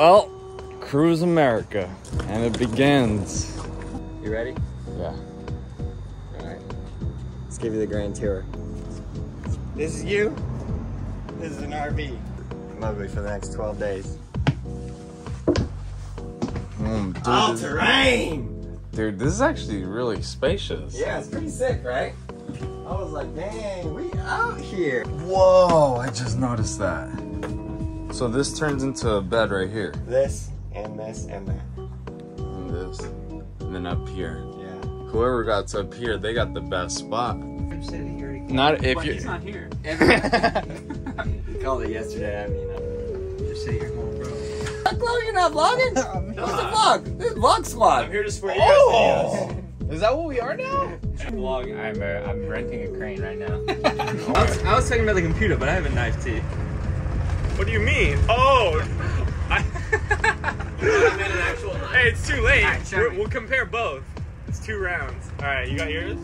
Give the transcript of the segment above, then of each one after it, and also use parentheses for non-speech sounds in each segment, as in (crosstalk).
Well, Cruise America, and it begins. You ready? Yeah. Alright. Let's give you the grand tour. This is you. This is an RV. Lovely for the next 12 days. Mm, dude, All this, terrain! dude, this is actually really spacious. Yeah, it's pretty sick, right? I was like, dang, we out here. Whoa, I just noticed that. So this turns into a bed right here. This and this and that. And this. And then up here. Yeah. Whoever got to up here, they got the best spot. Not Not if you. He's not here. (laughs) We (laughs) called it yesterday, I mean. uh, Just say you're home, bro. Vlog, you're not vlogging? (laughs) What's the vlog? This Vlog Squad. I'm here to support you Oh! Is that what we are now? guys. Vlogging. I'm uh, I'm renting a crane right now. I was, I was talking about the computer, but I have a knife too. What do you mean? Oh! (laughs) I, hey, it's too late. Alright, show We're- me. we'll compare both. It's two rounds. Alright, you got yours?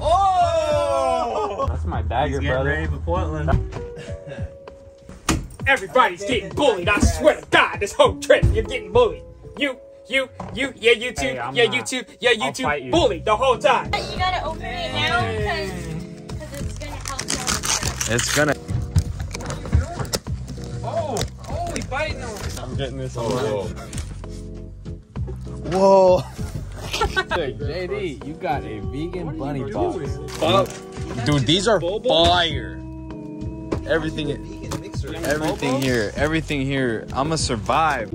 Oh! That's my dagger, Getting brother. ready for Portland. (laughs) Everybody's getting bullied. I swear to God, this whole trip, you're getting bullied. You, you, you, yeah, you too, Hey, I'm yeah, you too, yeah, you I'll too. fight you. Bullied the whole time. You gotta open it now because it's gonna help you. It's gonna. I'm getting this oh, Whoa. Whoa. (laughs) JD, you got a vegan bunny box. Dude, these are fire. Everything, everything here, everything here. I'ma survive.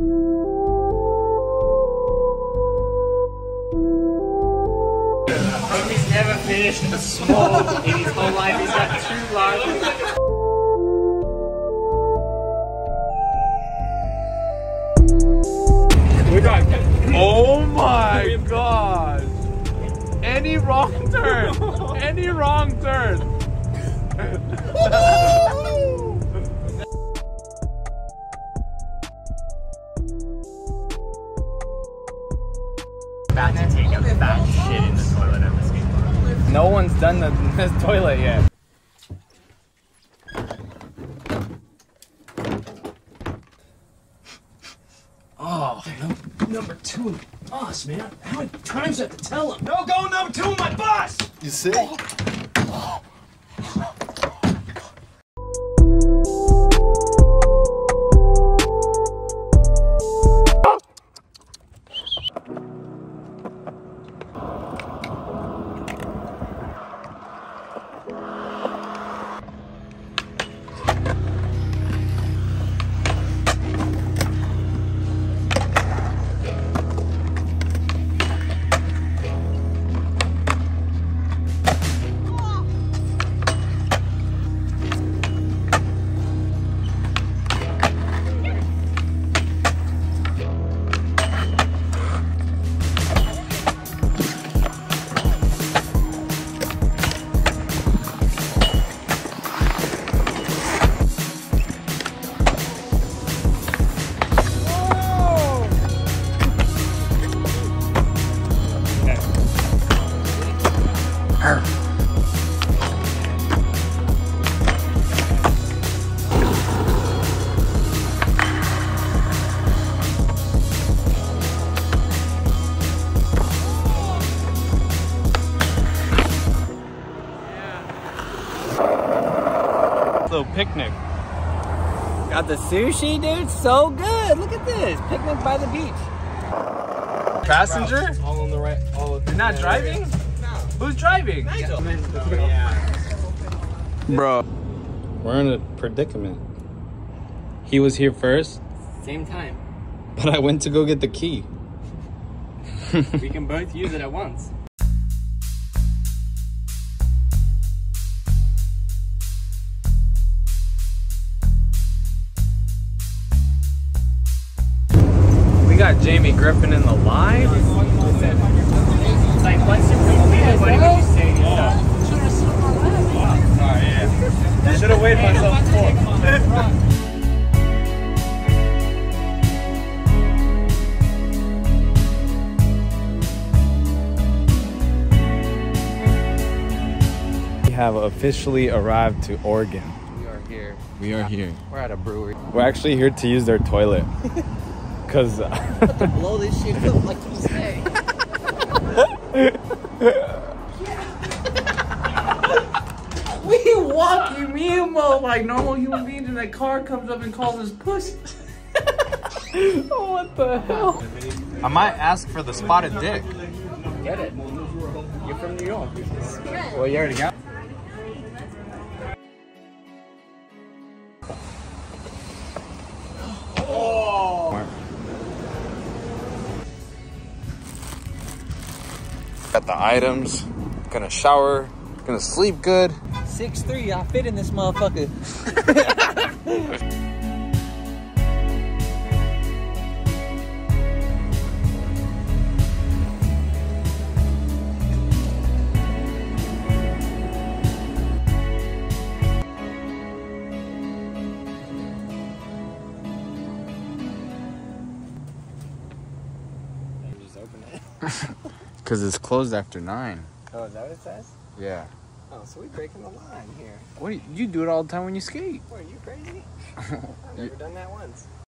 He's never finished a small in his whole life. He's got two large. Any wrong turn, (laughs) any wrong turn. (laughs) About to take a fat shit in the toilet at the skate park. No one's done the, (laughs) this toilet yet. Oh, number two, boss, man. How many times do I have to tell him? No, go number two, my boss. You see? Oh. Little picnic. Got the sushi, dude. So good. Look at this. Picnic by the beach. Passenger? All on the right. All You're not driving? Who's driving? Bro. We're in a predicament. He was here first, Same time. but I went to go get the key. We can both use it at once. (laughs) got Jamie Griffin in the live. It's like once you complete what would you say to yourself? Should have weighed myself before. We have officially arrived to Oregon. We are here. here. We are here. We're at a brewery. We're actually here to use their toilet. (laughs) Cause to Blow this shit up like you say. (laughs) we walking me and Mo like normal human beings, and that car comes up and calls us pussy. (laughs) Oh, what the hell? I might ask for the spotted dick. Get it? You're from New York. Well, you already got. Got the items. Gonna shower. Gonna sleep good. Six three, I fit in this motherfucker. (laughs) Just open it. (laughs) Cause it's closed after nine. Oh, is that what it says? Yeah. Oh, so we breaking the line here. What do you, you do it all the time when you skate? What, are you crazy? (laughs) I've never done that once.